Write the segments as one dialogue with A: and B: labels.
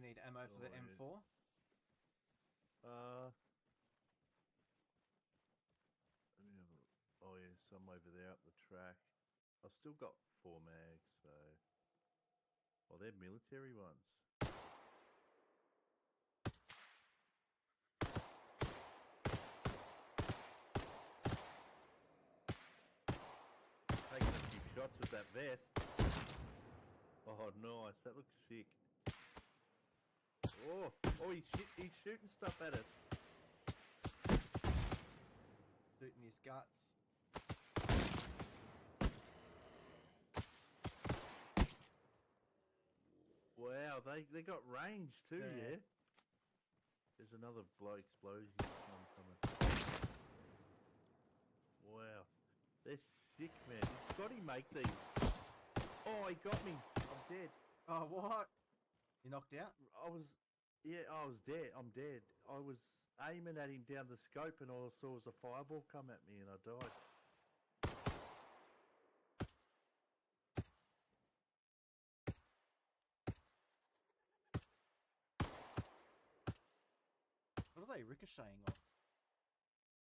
A: need ammo for the
B: Oh.
A: M4.
B: Uh, let me have a look. Oh yeah, some over there up the track. I've still got four mags, so. Oh, they're military ones. Taking a few shots with that vest. Oh, nice. That looks sick. Oh, oh, he's, shit, he's shooting stuff at us.
A: Shooting his guts.
B: Wow, they they got range too,
A: Yeah.
B: yeah. There's another blow explosion coming. Wow, they're sick, man. Did Scotty make these? Oh, he got me. I'm dead.
A: Oh, what? You knocked out?
B: I was, yeah, I was dead. I'm dead. I was aiming at him down the scope, and all I saw was a fireball come at me, and I died.
A: What are they ricocheting off?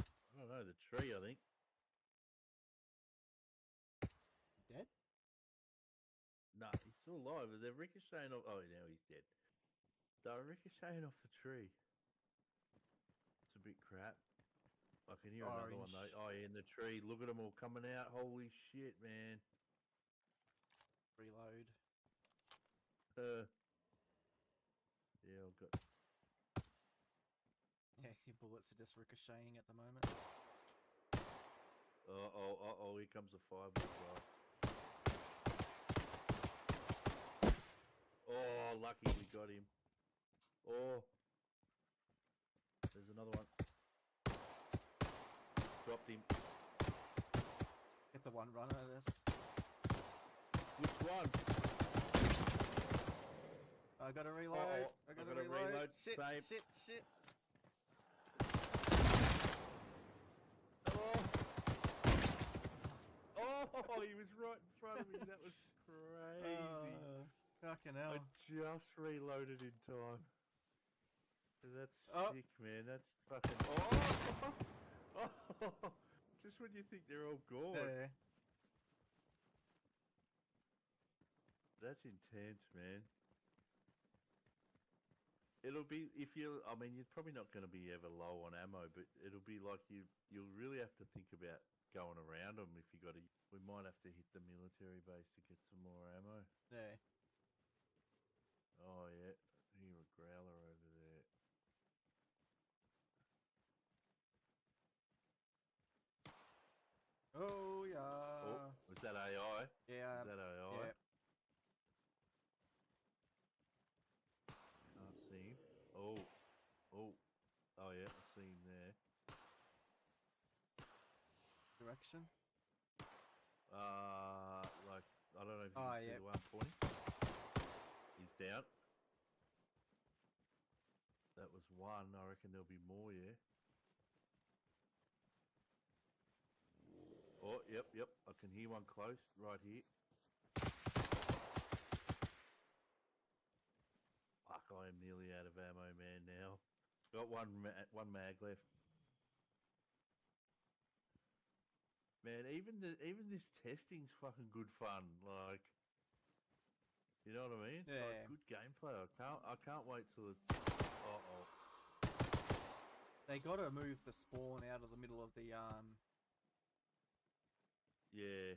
B: I don't know the tree. I think.
A: Dead?
B: No, he's still alive. They're ricocheting off. Oh, now he's dead. They're ricocheting off the tree. It's a bit crap. I can hear another one
A: Orange.
B: though. Oh, yeah, in the tree. Look at them all coming out. Holy shit, man.
A: Reload.
B: Uh, yeah, I've got.
A: Yeah, your bullets are just ricocheting at the moment.
B: Oh, oh, oh, oh, here comes the fireball guy. Oh, lucky we got him. Oh, there's another one. Dropped him.
A: Get the one runner at us.
B: Which one?
A: I gotta reload.
B: oh,
A: I
B: I
A: gotta,
B: gotta
A: reload.
B: reload.
A: Shit,
B: Same.
A: shit, shit.
B: Oh, oh, he was right in front of me. That was crazy.
A: Uh, fucking hell.
B: I just reloaded in time. That's
A: Oh.
B: sick, man. That's fucking. Oh! oh! Just when you think they're all gone.
A: Yeah.
B: That's intense, man. It'll be if you. I mean, you're probably not going to be ever low on ammo, but it'll be like you. You'll really have to think about going around them if you got to. We might have to hit the military base to get some more ammo.
A: Yeah.
B: Oh yeah, hear a growler over there.
A: Oh yeah.
B: oh, was
A: yeah.
B: Is that AI?
A: yeah.
B: Can't see him. Oh, oh, oh yeah, I see him there.
A: Direction.
B: Uh, like I don't know if you
A: Oh,
B: can see
A: yeah.
B: the one pointing. He's down. That was one. I reckon there'll be more. Yeah. Oh, yep, yep. I can hear one close right here. Fuck, I am nearly out of ammo, man. Now, got one ma- one mag left. Man, even the even this testing's fucking good fun. Like, you know what I mean? It's
A: Yeah.
B: like good gameplay. I can't I can't wait till it's. Uh oh.
A: They gotta move the spawn out of the middle of the um
B: Yeah,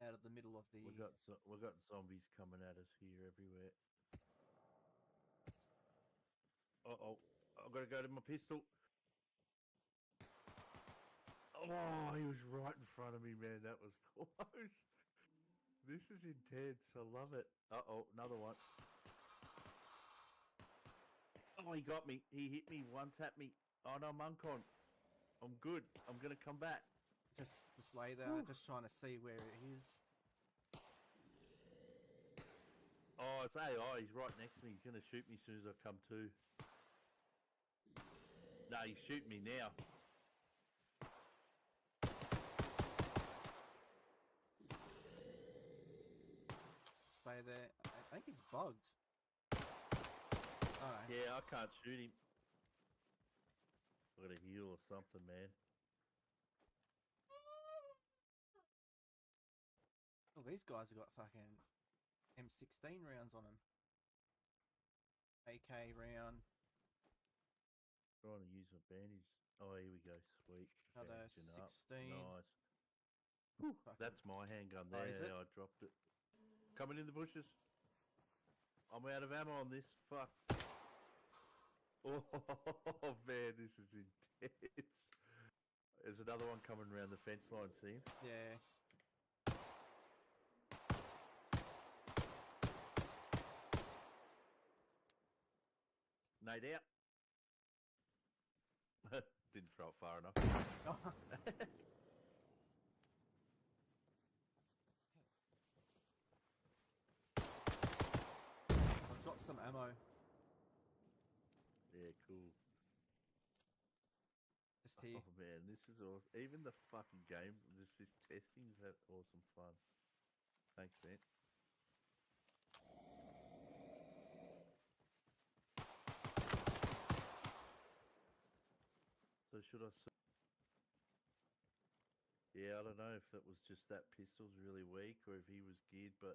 A: out of the middle of the
B: we got zo- we got zombies coming at us here everywhere. Uh oh, I've got to go to my pistol. Oh, he was right in front of me, man. That was close. This is intense. I love it. Uh oh, another one. Oh, he got me. He hit me. One tapped me. Oh no, Muncon. I'm good. I'm gonna come back.
A: Just just lay there,
B: Whew.
A: just trying to see where it is.
B: Oh, it's AI. He's right next to me. He's going to shoot me as soon as I come to. No, he's shooting me now.
A: Stay there. I think he's bugged. Alright.
B: Yeah, I can't shoot him. I got a heal or something, man.
A: These guys have got fucking M16 rounds on them. AK round.
B: Trying to use my bandage. Oh, here we go. Sweet.
A: Another
B: Bandaging up.
A: 16.
B: Nice. Whew, that's my handgun
A: Oh,
B: there.
A: it?
B: I dropped it. Coming in the bushes. I'm out of ammo on this. Fuck. Oh man, this is intense. There's another one coming around the fence line. See?
A: Yeah.
B: Nade out. Didn't throw it far enough.
A: I'll drop some ammo.
B: yeah, cool.
A: Just here.
B: Oh man, this is awesome. Even the fucking game, this this testing is had awesome fun. Thanks, man. So should I? Yeah, I don't know if it was just that pistol's really weak or if he was geared, but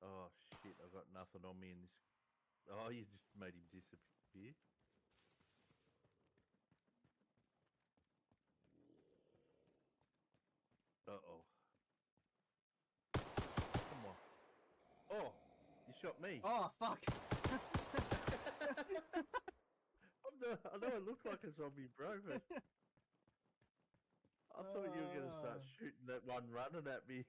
B: oh shit, I got nothing on me in this. Oh, you just made him disappear. Uh oh. Come on. Oh, you shot me.
A: Oh, fuck!
B: The, I know I look like a zombie, bro, but I thought you were gonna start
A: Ah.
B: shooting that one running at me.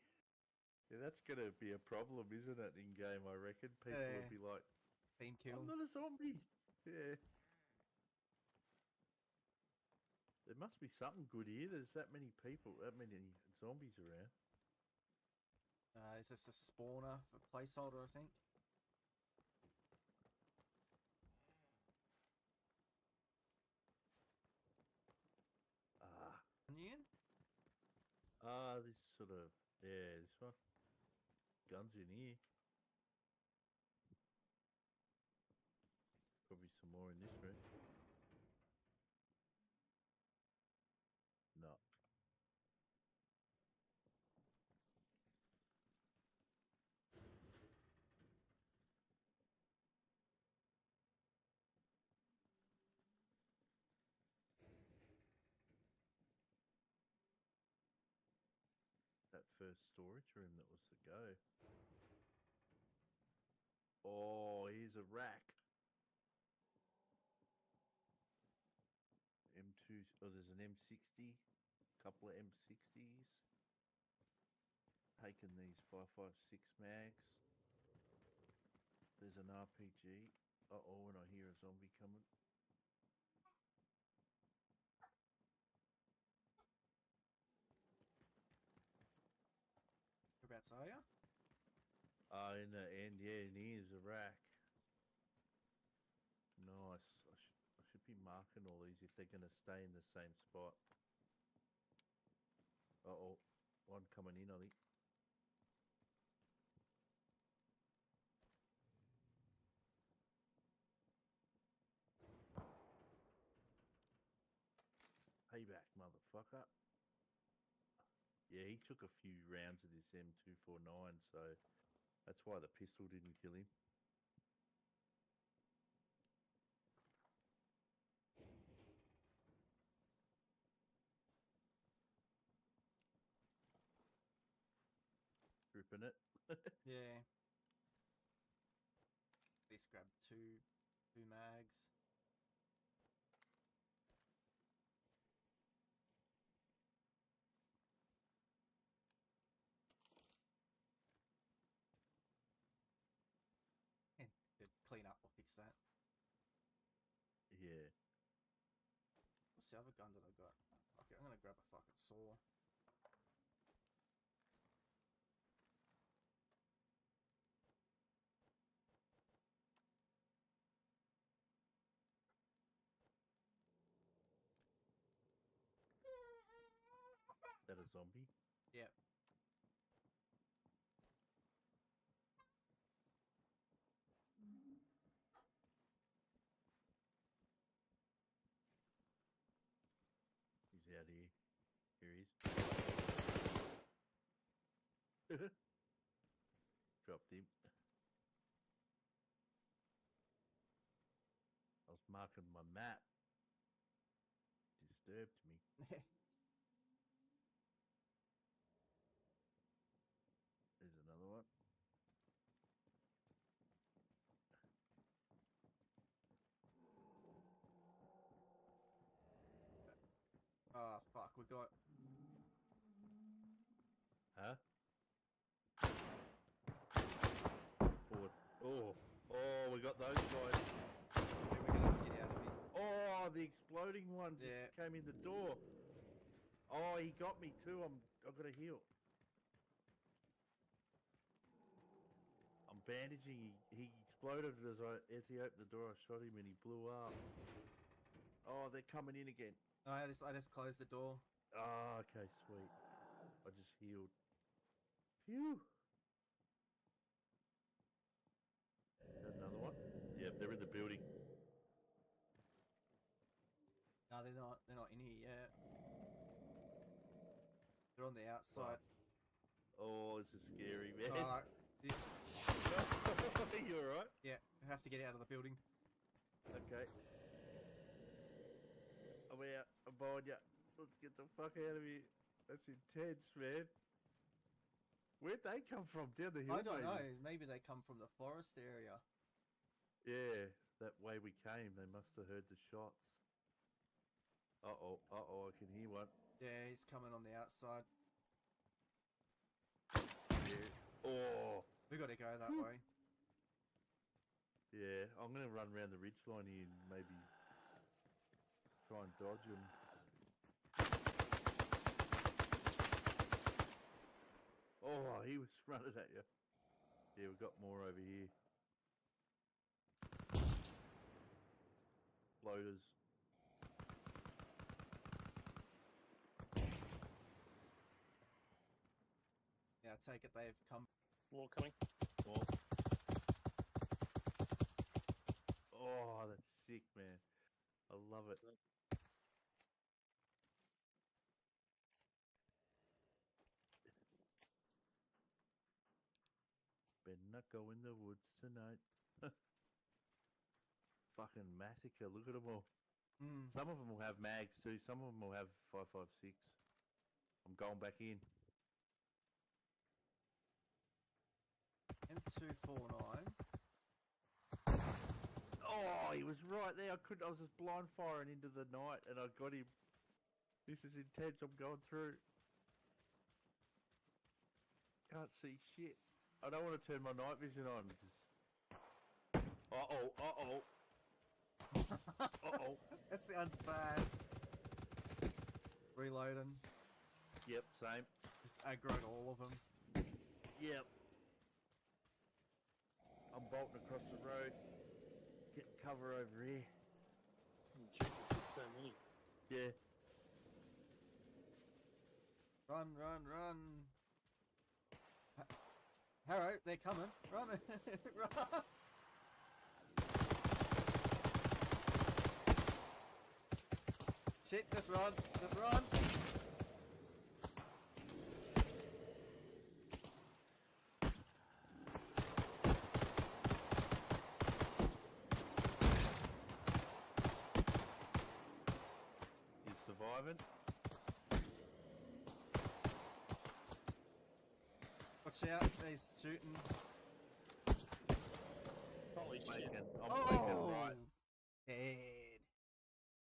B: Yeah, that's gonna be a problem, isn't it? In game, I reckon people
A: Yeah.
B: will be like,
A: Team kill.
B: "I'm not a zombie." Yeah. There must be something good here. There's that many people, that many zombies around.
A: Uh, is this a spawner for placeholder, I think?
B: Ah.
A: Onion?
B: Ah, this sort of yeah, this one. Guns in here. Probably some more in this room. No. That first storage room that was to go. Oh, here's a rack. M2, oh, there's an M60, couple of M60s. Taking these 556 mags. There's an RPG. Uh oh, and I hear a zombie coming.
A: Whereabouts are you?
B: Uh, in the end, yeah, here's a rack. Nice. I, sh- I should be marking all these if they're going to stay in the same spot. Uh oh, one coming in, I think. Payback, motherfucker. Yeah, he took a few rounds of this M249, so that's why the pistol didn't kill him. Ripping it.
A: Yeah. Least grab two, two mags. Yeah, good. Clean up, I'll fix that.
B: Yeah.
A: What's the other gun that I got? Okay, I'm gonna grab a fucking saw.
B: That a zombie?
A: Yep.
B: Dropped him. I was marking my map. Disturbed me. There's another one.
A: Ah, fuck. We got.
B: Huh? Forward. Oh, oh, we got those guys.
A: Yeah, we're gonna have to get out of here.
B: Oh, the exploding one just
A: Yeah.
B: came in the door. Oh, he got me too. I'm. I've got to heal. I'm bandaging. He, he exploded as I as he opened the door. I shot him and he blew up. Oh, they're coming in again.
A: No, I just I just closed the door.
B: Oh, okay, sweet. I just healed. Phew. Another one? Yep, they're in the building.
A: No, they're not. They're not in here yet. They're on the outside.
B: Oh, this is scary, man.
A: Alright. Yeah,
B: you alright?
A: yeah, we have to get out of the building.
B: Okay. I'm out. I'm behind ya. Let's get the fuck out of here. That's intense, man. Where'd they come from? Down the hill,
A: I don't
B: maybe?
A: know. Maybe they come from the forest area.
B: Yeah, that way we came. They must have heard the shots. Uh oh, uh oh, I can hear one.
A: Yeah, he's coming on the outside.
B: Yeah. Oh,
A: We got to go that way.
B: yeah. I'm gonna run around the ridge line here and maybe try and dodge them. Oh, he was running at you. Yeah, we've got more over here. Loaders.
A: Yeah, I take it they've come.
C: More coming.
B: Oh. oh, that's sick, man. I love it. Not go in the woods tonight. Fucking massacre. Look at them all.
A: Mm.
B: Some of them will have mags too. Some of them will have 556. I'm going back in.
A: M249.
B: Oh, he was right there. I couldn't. I was just blind firing into the night, and I got him. This is intense. I'm going through. Can't see shit. I don't want to turn my night vision on. Uh oh. Uh oh. Uh oh.
A: that sounds bad. Reloading.
B: Yep. Same.
A: Aggroed all of them.
B: Yep. I'm bolting across the road. Get cover over here.
C: Oh, Jesus, there's so many.
B: Yeah.
A: Run, run, run. Ha- Harrow, they're coming. Run, run. Shit, let's run. Let's run.
B: He's surviving.
A: Watch out, he's shooting.
C: Holy shit.
B: I'm
A: oh!
B: making right.
A: Hey.